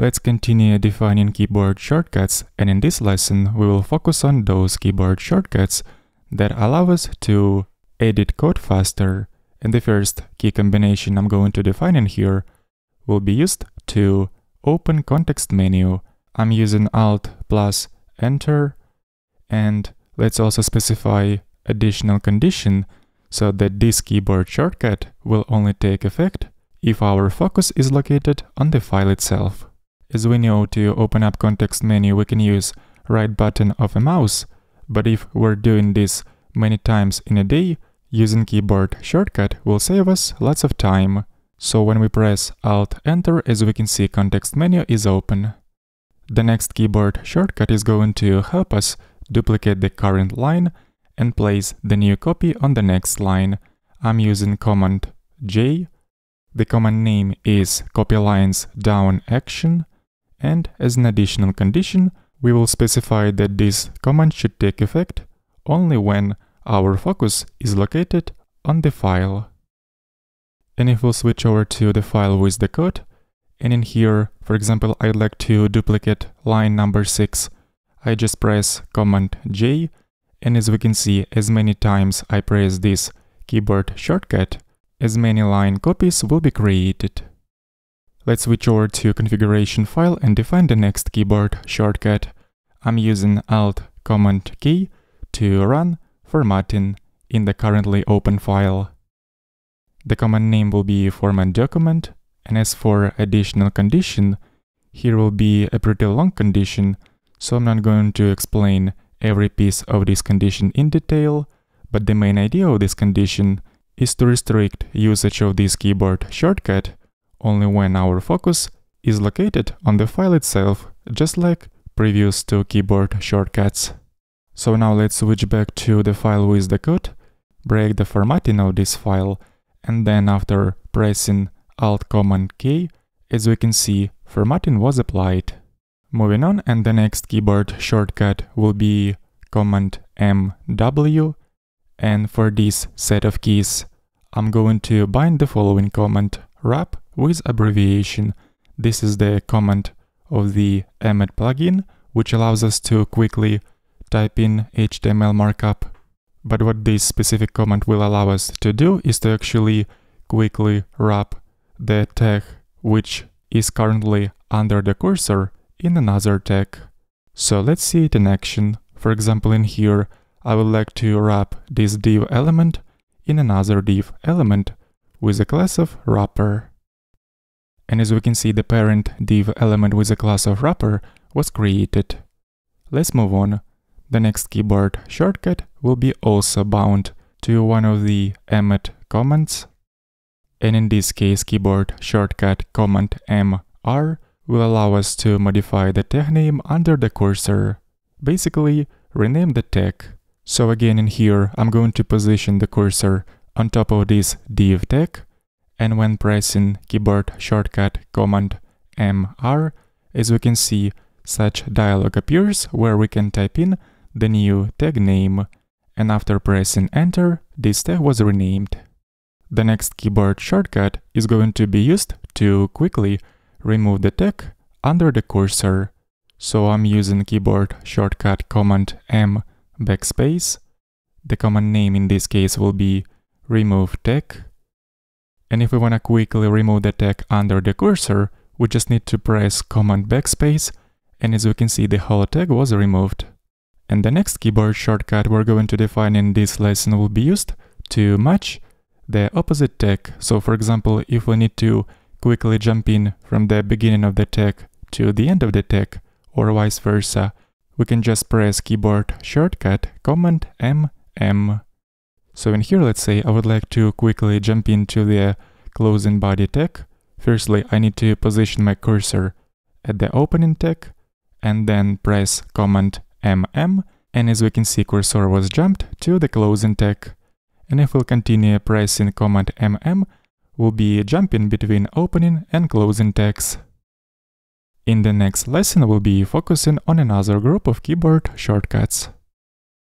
Let's continue defining keyboard shortcuts and in this lesson we will focus on those keyboard shortcuts that allow us to edit code faster. And the first key combination I'm going to define in here will be used to open context menu. I'm using Alt plus Enter and let's also specify additional condition so that this keyboard shortcut will only take effect if our focus is located on the file itself. As we know, to open up context menu we can use right button of a mouse, but if we're doing this many times in a day, using keyboard shortcut will save us lots of time. So when we press Alt Enter, as we can see context menu is open. The next keyboard shortcut is going to help us duplicate the current line and place the new copy on the next line. I'm using Command J. The command name is copy lines down action and as an additional condition, we will specify that this command should take effect only when our focus is located on the file. And if we'll switch over to the file with the code, and in here, for example, I'd like to duplicate line number 6, I just press Command J, and as we can see, as many times I press this keyboard shortcut, as many line copies will be created. Let's switch over to configuration file and define the next keyboard shortcut. I'm using Alt Command K to run formatting in the currently open file. The command name will be format document, and as for additional condition, here will be a pretty long condition, so I'm not going to explain every piece of this condition in detail, but the main idea of this condition is to restrict usage of this keyboard shortcut only when our focus is located on the file itself, just like previous two keyboard shortcuts. So now let's switch back to the file with the code, break the formatting of this file, and then after pressing Alt Command K, as we can see, formatting was applied. Moving on, and the next keyboard shortcut will be Command MW, and for this set of keys, I'm going to bind the following command wrap with abbreviation. This is the command of the Emmet plugin, which allows us to quickly type in HTML markup. But what this specific command will allow us to do is to actually quickly wrap the tag which is currently under the cursor in another tag. So let's see it in action. For example, in here, I would like to wrap this div element in another div element with a class of wrapper. And as we can see, the parent div element with a class of wrapper was created. Let's move on. The next keyboard shortcut will be also bound to one of the emmet commands. And in this case, keyboard shortcut command MR will allow us to modify the tag name under the cursor. Basically, rename the tag. So again in here, I'm going to position the cursor on top of this div tag and when pressing keyboard shortcut Command MR, as we can see, such dialog appears where we can type in the new tag name, and after pressing enter, this tag was renamed. The next keyboard shortcut is going to be used to quickly remove the tag under the cursor. So I'm using keyboard shortcut Command M backspace. The command name in this case will be remove tag and if we want to quickly remove the tag under the cursor, we just need to press Command Backspace, and as we can see the whole tag was removed. And the next keyboard shortcut we're going to define in this lesson will be used to match the opposite tag. So for example, if we need to quickly jump in from the beginning of the tag to the end of the tag, or vice versa, we can just press keyboard shortcut Command M M. So in here, let's say I would like to quickly jump into the closing body tag. Firstly, I need to position my cursor at the opening tag and then press Command MM and as we can see cursor was jumped to the closing tag. And if we'll continue pressing Command MM, we'll be jumping between opening and closing tags. In the next lesson, we'll be focusing on another group of keyboard shortcuts.